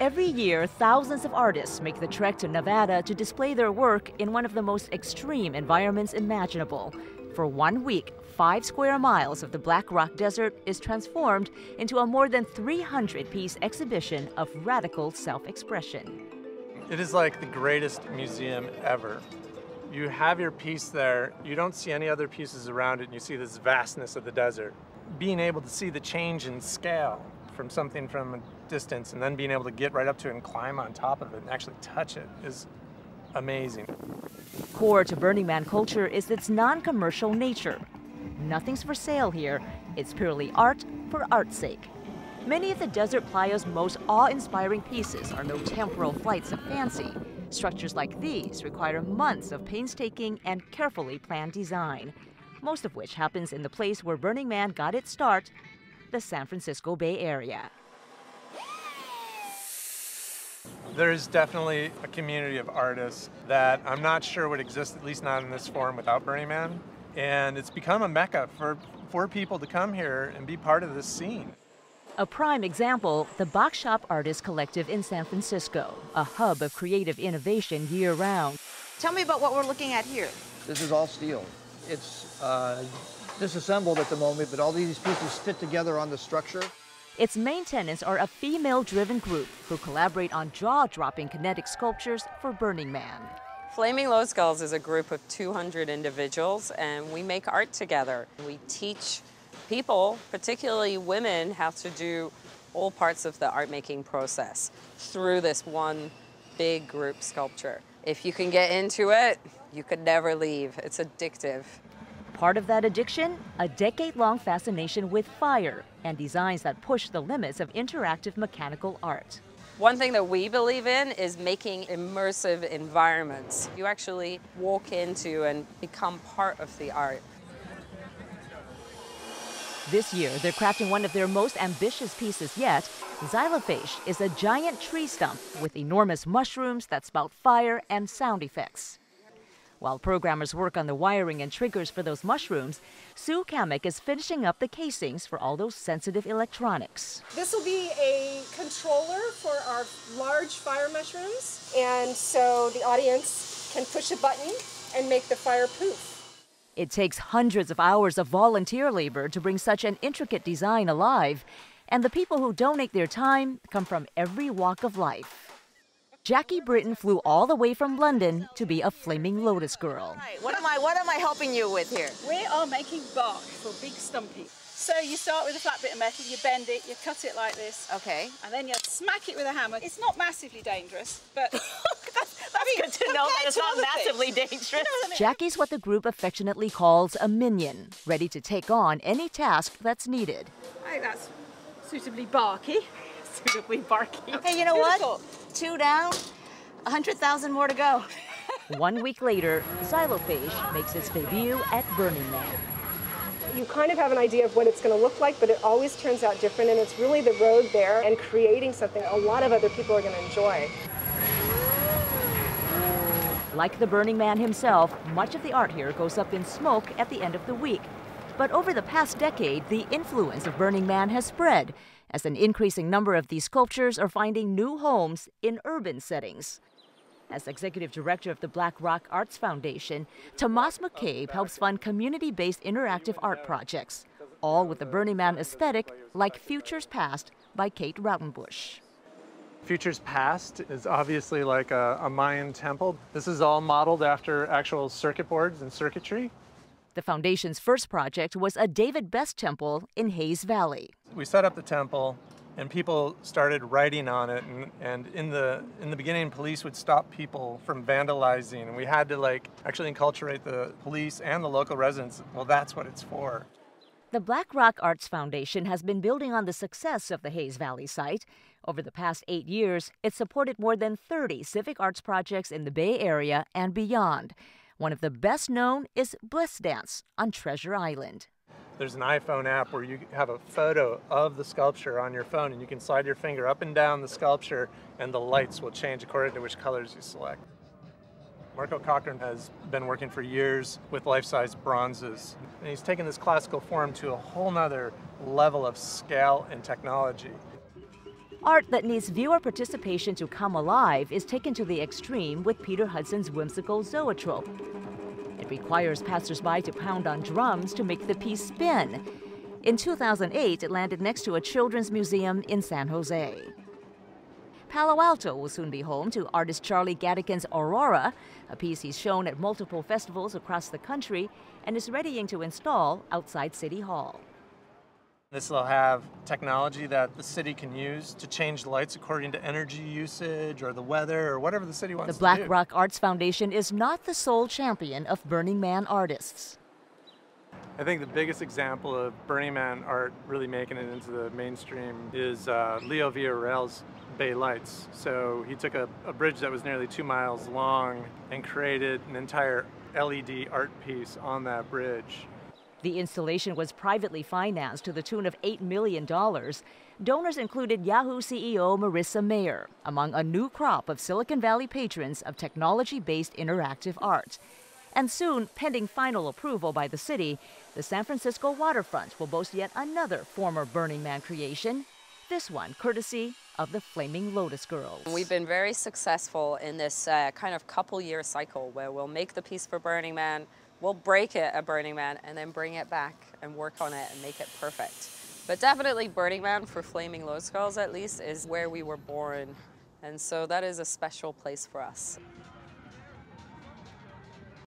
Every year, thousands of artists make the trek to Nevada to display their work in one of the most extreme environments imaginable. For one week, five square miles of the Black Rock Desert is transformed into a more than 300 piece exhibition of radical self expression. It is like the greatest museum ever. You have your piece there, you don't see any other pieces around it, and you see this vastness of the desert. Being able to see the change in scale from something from distance and then being able to get right up to it and climb on top of it and actually touch it is amazing. Core to Burning Man culture is its non commercial nature. Nothing's for sale here, it's purely art for art's sake. Many of the Desert Playa's most awe inspiring pieces are no temporal flights of fancy. Structures like these require months of painstaking and carefully planned design, most of which happens in the place where Burning Man got its start the San Francisco Bay Area. There's definitely a community of artists that I'm not sure would exist, at least not in this form, without Burning Man. And it's become a mecca for, for people to come here and be part of this scene. A prime example, the Box Shop Artist Collective in San Francisco, a hub of creative innovation year round. Tell me about what we're looking at here. This is all steel. It's uh, disassembled at the moment, but all these pieces fit together on the structure. Its main tenants are a female driven group who collaborate on jaw dropping kinetic sculptures for Burning Man. Flaming Lotus Girls is a group of 200 individuals, and we make art together. We teach people, particularly women, how to do all parts of the art making process through this one big group sculpture. If you can get into it, you could never leave. It's addictive. Part of that addiction? A decade long fascination with fire and designs that push the limits of interactive mechanical art. One thing that we believe in is making immersive environments. You actually walk into and become part of the art. This year, they're crafting one of their most ambitious pieces yet. Xylophage is a giant tree stump with enormous mushrooms that spout fire and sound effects. While programmers work on the wiring and triggers for those mushrooms, Sue Kamek is finishing up the casings for all those sensitive electronics. This will be a controller for our large fire mushrooms, and so the audience can push a button and make the fire poof. It takes hundreds of hours of volunteer labor to bring such an intricate design alive, and the people who donate their time come from every walk of life. Jackie Britton flew all the way from London to be a Flaming Lotus girl. Right, what am I what am I helping you with here? We are making bark for big stumpy. So you start with a flat bit of metal, you bend it, you cut it like this. Okay. And then you smack it with a hammer. It's not massively dangerous, but that's, that's I mean, good to know that it's not massively things. dangerous. You know I mean? Jackie's what the group affectionately calls a minion, ready to take on any task that's needed. I think that's suitably barky. suitably barky. Hey, you know Beautiful. what? Two down, 100,000 more to go. One week later, Xylophage makes its debut at Burning Man. You kind of have an idea of what it's going to look like, but it always turns out different, and it's really the road there and creating something a lot of other people are going to enjoy. Like the Burning Man himself, much of the art here goes up in smoke at the end of the week. But over the past decade, the influence of Burning Man has spread, as an increasing number of these sculptures are finding new homes in urban settings. As executive director of the Black Rock Arts Foundation, Tomas McCabe helps fund community based interactive art projects, all with the Burning Man aesthetic like Futures Past by Kate Raudenbush. Futures Past is obviously like a, a Mayan temple. This is all modeled after actual circuit boards and circuitry. The foundation's first project was a David Best temple in Hayes Valley. We set up the temple and people started writing on it and, and in the in the beginning police would stop people from vandalizing. And we had to like actually enculturate the police and the local residents. Well that's what it's for. The black rock arts foundation has been building on the success of the hayes valley site. Over the past eight years it supported more than 30 civic arts projects in the bay area and beyond one of the best known is Bliss Dance on Treasure Island. There's an iPhone app where you have a photo of the sculpture on your phone and you can slide your finger up and down the sculpture and the lights will change according to which colors you select. Marco Cochrane has been working for years with life-size bronzes and he's taken this classical form to a whole nother level of scale and technology. Art that needs viewer participation to come alive is taken to the extreme with Peter Hudson's whimsical zoetrope. It requires passersby to pound on drums to make the piece spin. In 2008, it landed next to a children's museum in San Jose. Palo Alto will soon be home to artist Charlie Gadeken's Aurora, a piece he's shown at multiple festivals across the country and is readying to install outside City Hall. This will have technology that the city can use to change lights according to energy usage or the weather or whatever the city wants The Black to do. Rock Arts Foundation is not the sole champion of Burning Man artists. I think the biggest example of Burning Man art really making it into the mainstream is uh, Leo Villarreal's Bay Lights. So he took a, a bridge that was nearly two miles long and created an entire LED art piece on that bridge. The installation was privately financed to the tune of $8 million. Donors included Yahoo CEO Marissa Mayer, among a new crop of Silicon Valley patrons of technology based interactive art. And soon, pending final approval by the city, the San Francisco waterfront will boast yet another former Burning Man creation, this one courtesy of the Flaming Lotus Girls. We've been very successful in this uh, kind of couple year cycle where we'll make the piece for Burning Man, we'll break it at Burning Man, and then bring it back and work on it and make it perfect. But definitely Burning Man for Flaming Lotus Girls at least is where we were born. And so that is a special place for us.